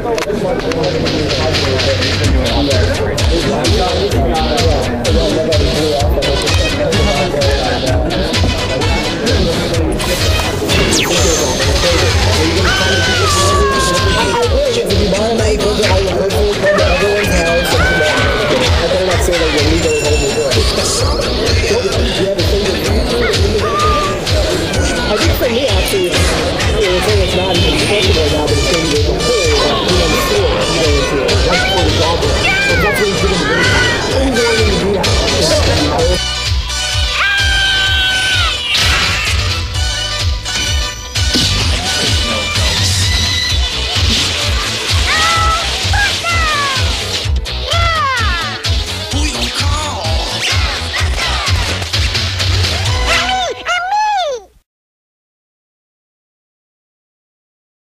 I think for me, actually, the not even fair.